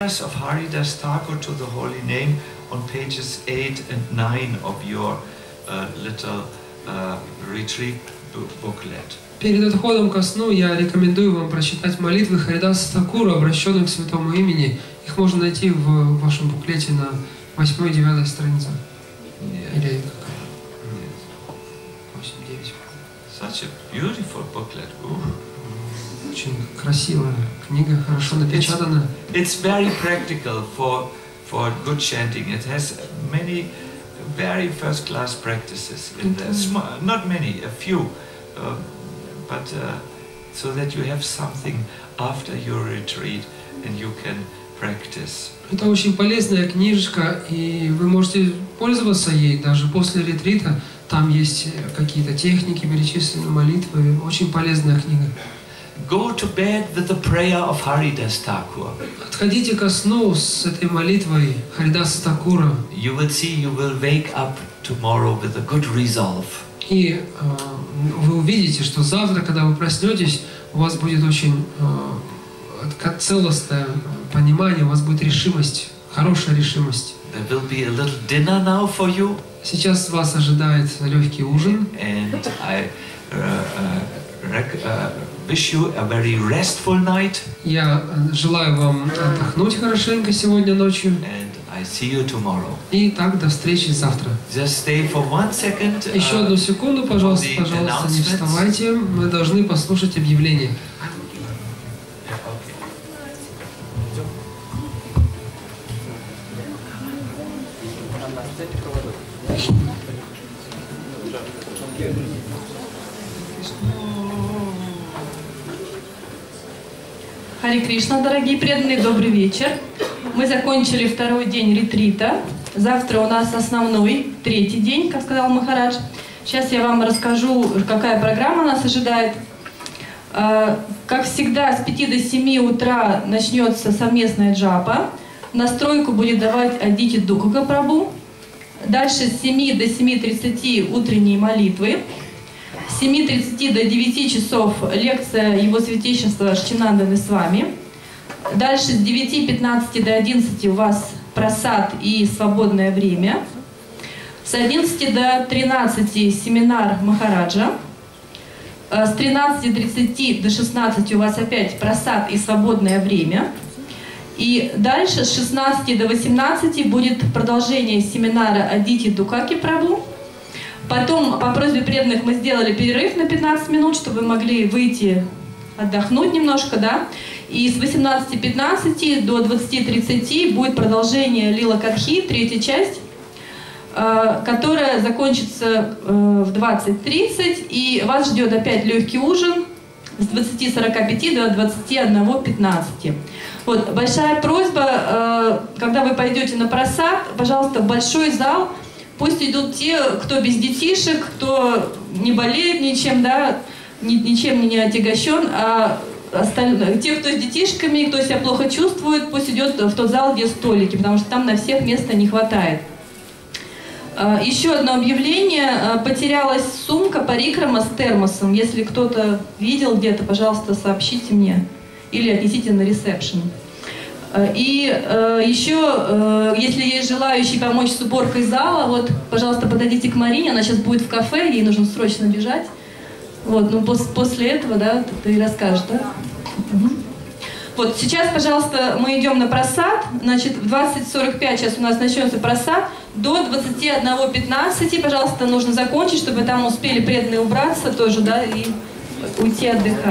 of Haridas Thakur to the holy name on pages 8 and 9 of your uh, little uh, retreat booklet. Перед отходом ко сну я рекомендую вам прочитать молитвы Харидаса Такуру, обращенные к святому имени. Их можно найти в вашем буклете на 8-9 страницах. Yes. Или Yes. 8-9. Such a beautiful booklet. Ooh. Очень красивая книга, хорошо напечатана. It's very practical for, for good chanting. It has many very first class practices in there. Sma- not many, a few. Um, but uh, so that you have something after your retreat and you can practice. Это очень полезная книжечка, и вы можете пользоваться ей даже после ретрита. Там есть какие-то техники, перечислены молитвы. Очень полезная книга. Go to bed with the prayer of Haridas Thakur. Отходите ко сну с этой молитвой Харидаса Такура, You will see you will wake up tomorrow with a good resolve. и э, вы увидите, что завтра, когда вы проснетесь, у вас будет очень э, целостное понимание, у вас будет решимость, хорошая решимость. There will be a little dinner now for you, Сейчас вас ожидает легкий ужин, and I uh, uh, wish you a very restful night, Я желаю вам отдохнуть хорошенько сегодня ночью. and I see you tomorrow. И так, до встречи завтра. Just stay for one second. Еще uh, одну секунду, пожалуйста, пожалуйста, не вставайте. Мы должны послушать объявление. Хари Кришна, дорогие преданные, добрый вечер. Мы закончили второй день ретрита. Завтра у нас основной, третий день, как сказал Махарадж. Сейчас я вам расскажу, какая программа нас ожидает. Э, Как всегда, с 5 до 7 утра начнется совместная джапа. Настройку будет давать Адити Дукака Прабу. Дальше с 7 до 7.30 утренние молитвы. С 7.30 до 9 часов лекция Его Святейшества Шчинанданы с вами. Дальше с 9.15 до 11 у вас просад и свободное время. С 11 до 13 семинар Махараджа. Э, С 13.30 до 16 у вас опять просад и свободное время. И дальше с 16 до 18 будет продолжение семинара Адити Дукаки Прабу. Потом по просьбе преданных мы сделали перерыв на 15 минут, чтобы вы могли выйти отдохнуть немножко, да. И с 18.15 до 20.30 будет продолжение Лила Катхи, третья часть, э, которая закончится э, в 20.30. И вас ждет опять легкий ужин с 20.45 до 21.15. Вот, большая просьба, э, когда вы пойдете на просад, пожалуйста, в большой зал, пусть идут те, кто без детишек, кто не болеет ничем, да, ни- ничем не отягощен, а остальные, те, кто с детишками, кто себя плохо чувствует, пусть идет в тот зал, где столики, потому что там на всех места не хватает. А, Еще одно объявление. А, Потерялась сумка парикрама с термосом. Если кто-то видел где-то, пожалуйста, сообщите мне или отнесите на ресепшн. А, И э, еще, э, если есть желающие помочь с уборкой зала, вот, пожалуйста, подойдите к Марине, она сейчас будет в кафе, ей нужно срочно бежать. Вот, ну пос- после этого, да, ты расскажешь, да? Мгм. Вот, сейчас, пожалуйста, мы идем на просад. Значит, в 20.45 сейчас у нас начнется просад. До 21.15, пожалуйста, нужно закончить, чтобы там успели преданные убраться тоже, да, и уйти отдыхать.